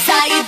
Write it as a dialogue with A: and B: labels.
A: 最